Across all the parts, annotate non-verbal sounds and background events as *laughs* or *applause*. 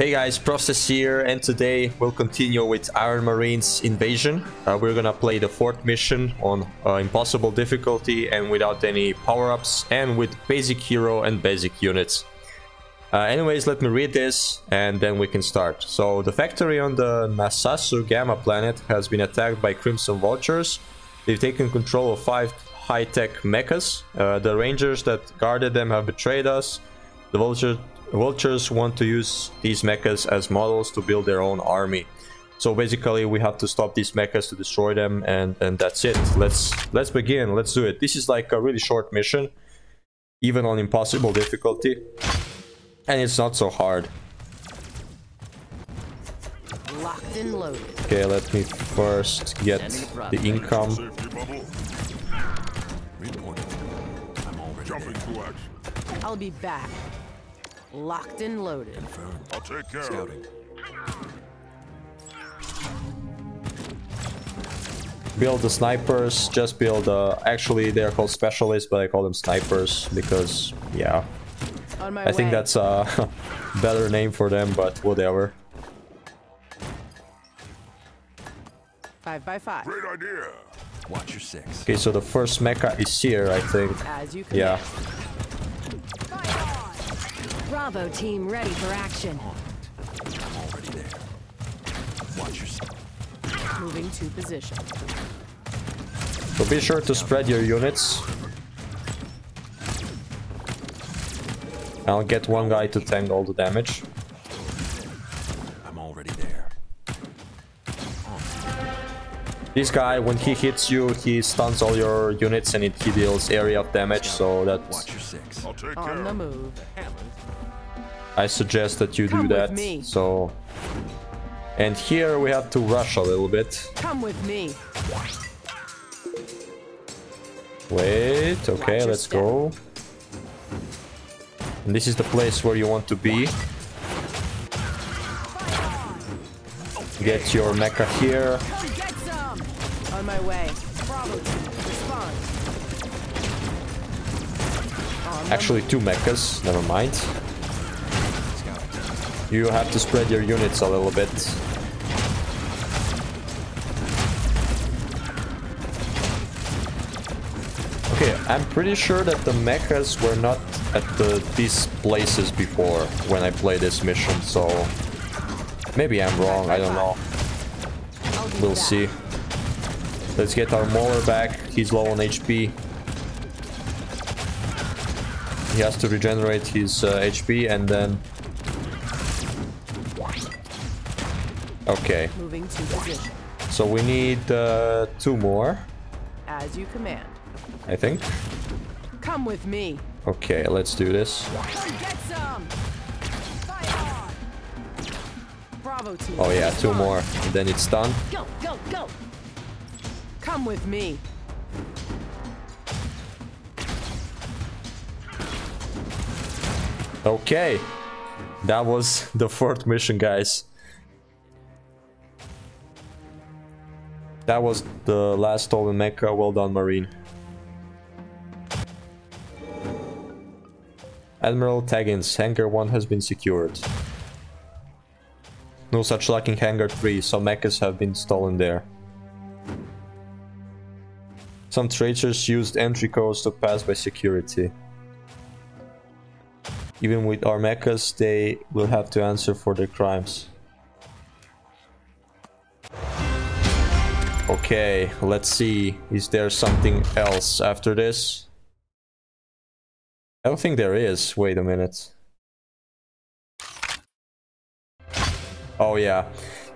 Hey guys, PrOfSeS here, and today we'll continue with Iron Marines Invasion. Uh, we're gonna play the fourth mission on uh, Impossible difficulty and without any power-ups and with basic hero and basic units. Uh, anyways, let me read this and then we can start. So, the factory on the Nasasu Gamma planet has been attacked by Crimson Vultures. They've taken control of five high-tech mechas. Uh, the rangers that guarded them have betrayed us. The vulture Vultures want to use these mechas as models to build their own army. So basically we have to stop these mechas to destroy them and, and that's it. Let's let's begin, let's do it. This is like a really short mission, even on impossible difficulty. And it's not so hard. Locked and loaded. Okay, let me first get the income. Jumping to action. I'll be back. Locked and loaded. I'll take care Scouting. Build the snipers, just build, uh, actually they're called specialists, but I call them snipers because, yeah, On my I think that's a *laughs* better name for them, but whatever. five by five. Great idea. Watch your six. Okay, so the first mecha is here, I think. As you can. Yeah. Bravo team ready for action. I'm already there. Watch your six. Moving to position. So be sure to spread your units. I'll get one guy to tank all the damage. I'm already there. This guy, when he hits you, he stuns all your units and it, he deals area of damage, so that's... Watch your six. I'll take On the move. I suggest that you Come do that. me. So... And here we have to rush a little bit. Come with me. Wait, okay, let's step. go. And this is the place where you want to be. Get your mecha here. Come get some. On my way. Actually, two mechas, never mind. You have to spread your units a little bit. Okay, I'm pretty sure that the mechas were not at the, these places before when I played this mission, so maybe I'm wrong, I don't know. We'll see. Let's get our Mauler back, he's low on HP. He has to regenerate his uh, HP and then... Okay, Moving to position. so we need uh, two more, As you command. I think. Come with me. Okay, let's do this. Come get some. Bravo team. Oh yeah, two more, and then it's done. Go, go, go. Come with me. Okay, that was *laughs* the fourth mission, guys. That was the last stolen mecha. Well done, Marine. Admiral Taggins, Hangar 1 has been secured. No such luck in Hangar 3, some mechas have been stolen there. Some traitors used entry codes to pass by security. Even with our mechas, they will have to answer for their crimes. Okay, let's see. Is there something else after this? I don't think there is. Wait a minute. Oh yeah,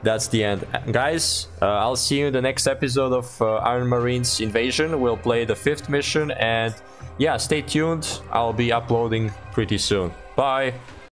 that's the end. Guys, uh, I'll see you in the next episode of uh, Iron Marines Invasion. We'll play the fifth mission and yeah, stay tuned. I'll be uploading pretty soon. Bye.